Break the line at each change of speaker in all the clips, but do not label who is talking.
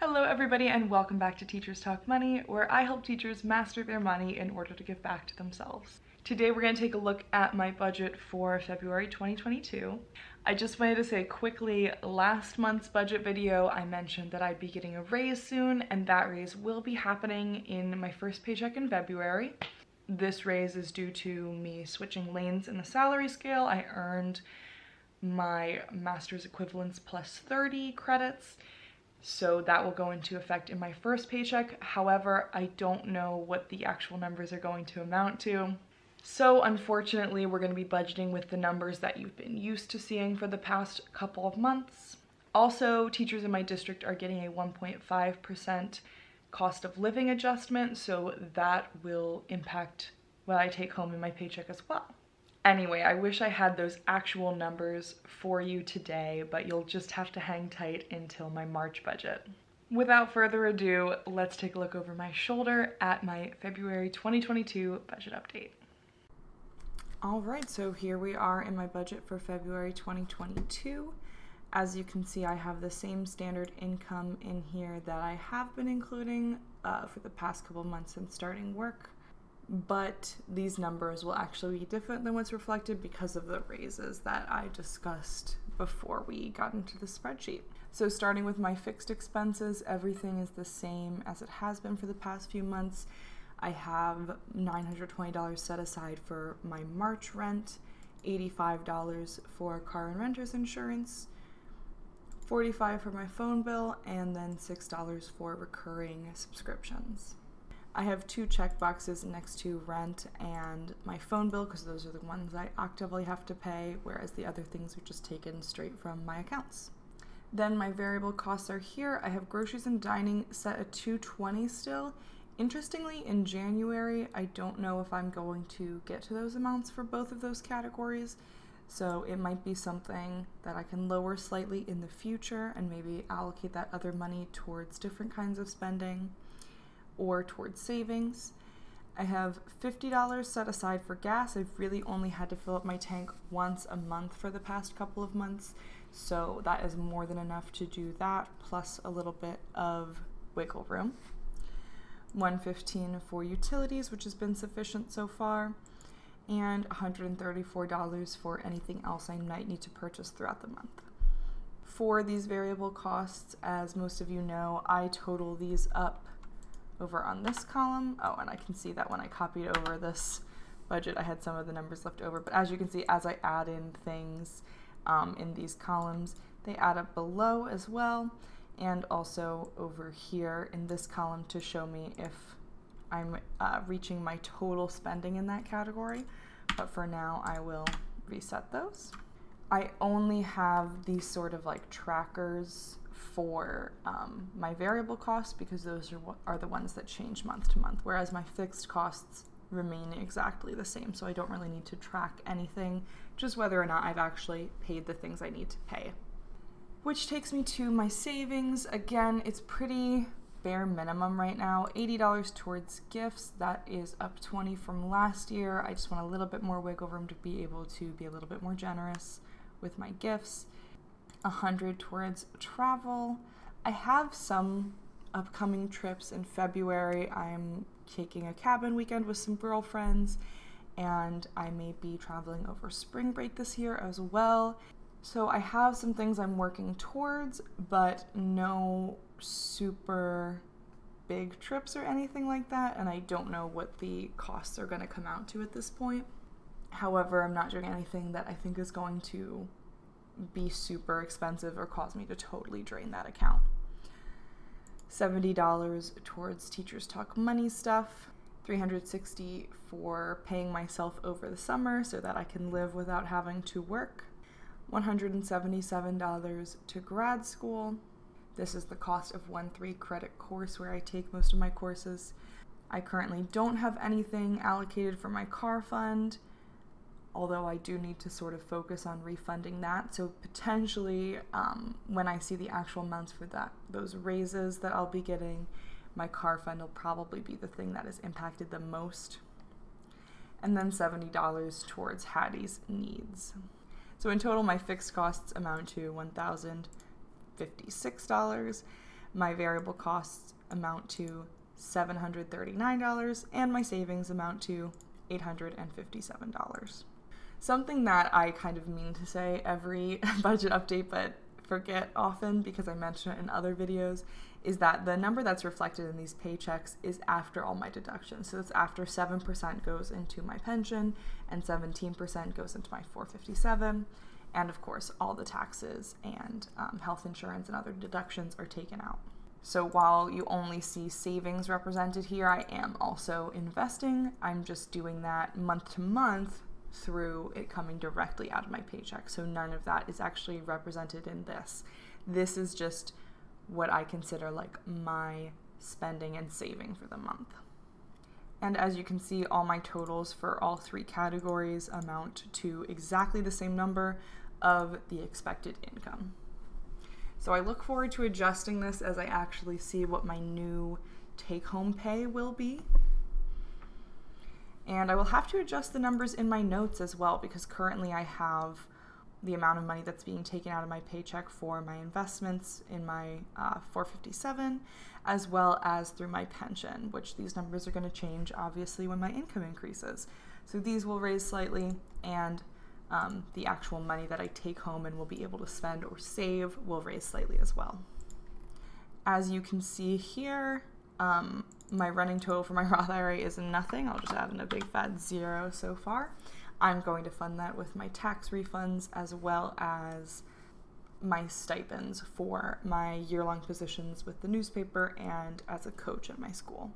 Hello, everybody, and welcome back to Teachers Talk Money, where I help teachers master their money in order to give back to themselves. Today, we're going to take a look at my budget for February 2022. I just wanted to say quickly last month's budget video, I mentioned that I'd be getting a raise soon, and that raise will be happening in my first paycheck in February. This raise is due to me switching lanes in the salary scale. I earned my master's equivalence plus 30 credits so that will go into effect in my first paycheck. However, I don't know what the actual numbers are going to amount to. So unfortunately, we're going to be budgeting with the numbers that you've been used to seeing for the past couple of months. Also, teachers in my district are getting a 1.5% cost of living adjustment, so that will impact what I take home in my paycheck as well. Anyway, I wish I had those actual numbers for you today, but you'll just have to hang tight until my March budget. Without further ado, let's take a look over my shoulder at my February 2022 budget update. All right, so here we are in my budget for February 2022. As you can see, I have the same standard income in here that I have been including uh, for the past couple months since starting work but these numbers will actually be different than what's reflected because of the raises that I discussed before we got into the spreadsheet. So starting with my fixed expenses, everything is the same as it has been for the past few months. I have $920 set aside for my March rent, $85 for car and renter's insurance, $45 for my phone bill, and then $6 for recurring subscriptions. I have two check boxes next to rent and my phone bill because those are the ones I actively have to pay, whereas the other things are just taken straight from my accounts. Then my variable costs are here. I have groceries and dining set at 220 still. Interestingly, in January, I don't know if I'm going to get to those amounts for both of those categories. So it might be something that I can lower slightly in the future and maybe allocate that other money towards different kinds of spending or towards savings. I have $50 set aside for gas. I've really only had to fill up my tank once a month for the past couple of months, so that is more than enough to do that, plus a little bit of wiggle room. 115 for utilities, which has been sufficient so far, and $134 for anything else I might need to purchase throughout the month. For these variable costs, as most of you know, I total these up over on this column. Oh, and I can see that when I copied over this budget, I had some of the numbers left over. But as you can see, as I add in things um, in these columns, they add up below as well. And also over here in this column to show me if I'm uh, reaching my total spending in that category. But for now, I will reset those. I only have these sort of like trackers for um, my variable costs because those are, are the ones that change month to month, whereas my fixed costs remain exactly the same. So I don't really need to track anything, just whether or not I've actually paid the things I need to pay. Which takes me to my savings. Again, it's pretty bare minimum right now. $80 towards gifts. That is up 20 from last year. I just want a little bit more wiggle room to be able to be a little bit more generous with my gifts. 100 towards travel. I have some upcoming trips in February. I'm taking a cabin weekend with some girlfriends, and I may be traveling over spring break this year as well. So I have some things I'm working towards, but no super big trips or anything like that, and I don't know what the costs are going to come out to at this point. However, I'm not doing anything that I think is going to be super expensive or cause me to totally drain that account. $70 towards teachers talk money stuff, 360 for paying myself over the summer so that I can live without having to work, $177 to grad school. This is the cost of one 3 credit course where I take most of my courses. I currently don't have anything allocated for my car fund although I do need to sort of focus on refunding that. So potentially, um, when I see the actual amounts for that, those raises that I'll be getting, my car fund will probably be the thing that is impacted the most. And then $70 towards Hattie's needs. So in total, my fixed costs amount to $1,056. my variable costs amount to $739 and my savings amount to $857. Something that I kind of mean to say every budget update but forget often because I mention it in other videos is that the number that's reflected in these paychecks is after all my deductions. So it's after 7% goes into my pension and 17% goes into my 457 and of course all the taxes and um, health insurance and other deductions are taken out. So while you only see savings represented here, I am also investing. I'm just doing that month to month through it coming directly out of my paycheck. So none of that is actually represented in this. This is just what I consider like my spending and saving for the month. And as you can see, all my totals for all three categories amount to exactly the same number of the expected income. So I look forward to adjusting this as I actually see what my new take home pay will be. And I will have to adjust the numbers in my notes as well because currently I have the amount of money that's being taken out of my paycheck for my investments in my uh, 457 as well as through my pension, which these numbers are going to change obviously when my income increases. So these will raise slightly and um, the actual money that I take home and will be able to spend or save will raise slightly as well. As you can see here, um, my running total for my Roth IRA is nothing. I'll just add in a big fat zero so far. I'm going to fund that with my tax refunds as well as my stipends for my year long positions with the newspaper and as a coach at my school.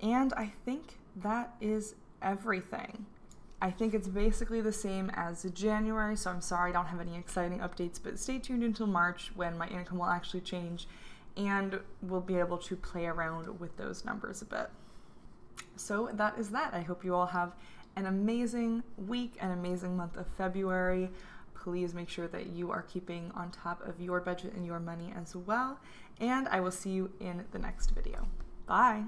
And I think that is everything. I think it's basically the same as January, so I'm sorry I don't have any exciting updates, but stay tuned until March when my income will actually change and we'll be able to play around with those numbers a bit. So that is that. I hope you all have an amazing week, an amazing month of February. Please make sure that you are keeping on top of your budget and your money as well. And I will see you in the next video. Bye.